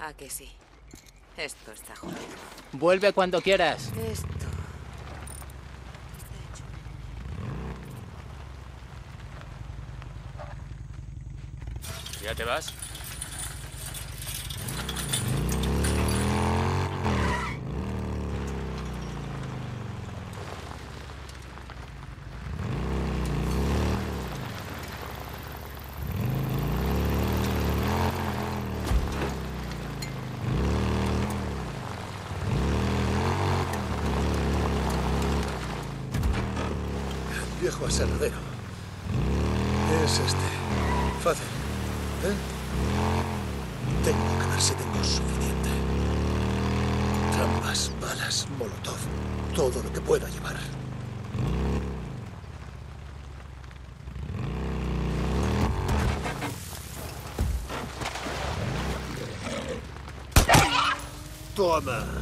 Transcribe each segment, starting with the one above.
¿A que sí? Esto está jodido. Vuelve cuando quieras. Esto... está hecho. ¿Ya te vas? Viejo aserradero. Es este. Fácil. ¿Eh? Tengo que ver si tengo suficiente. Trampas, balas, molotov. Todo lo que pueda llevar. Toma.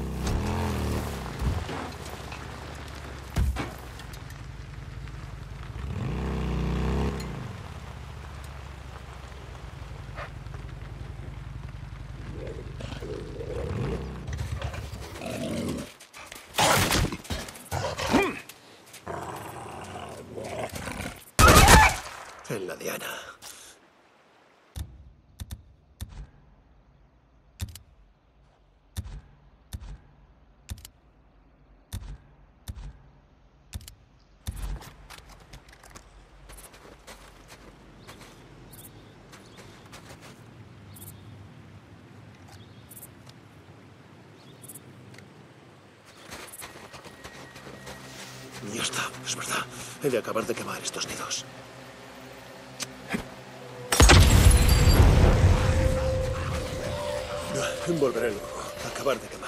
En la diana. Ya está, es verdad. He de acabar de quemar estos nidos. Volveré luego. Acabar de quemar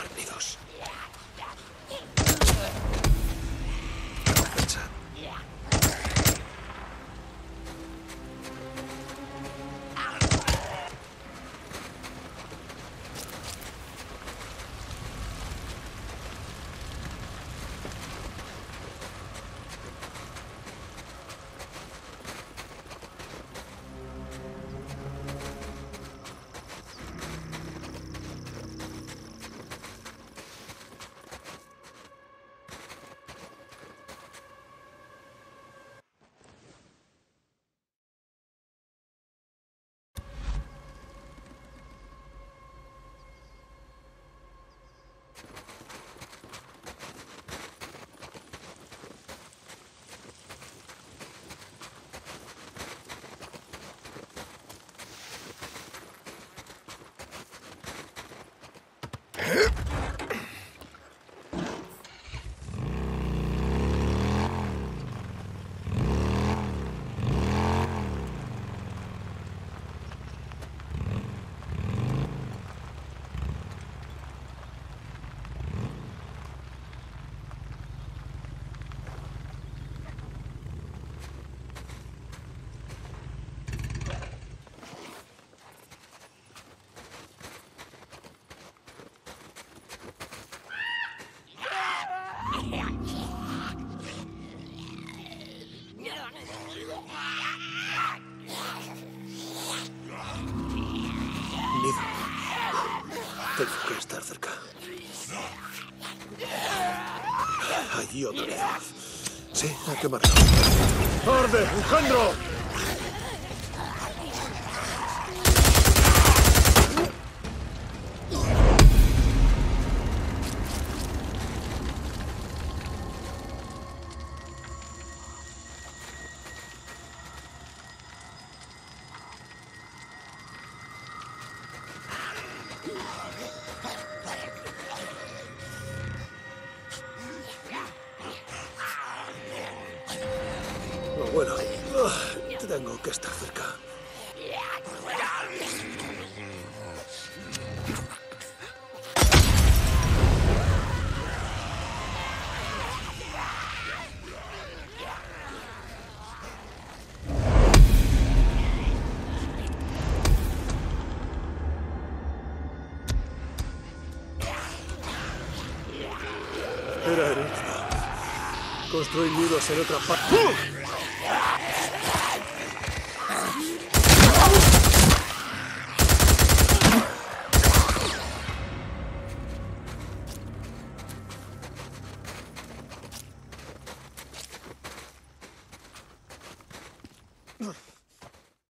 Tengo que estar cerca. Allí otro nido. Sí, hay que quemarlo. ¡Arde, Engendro! Oh, bueno, ah, tengo que estar cerca. construir muros en otra parte.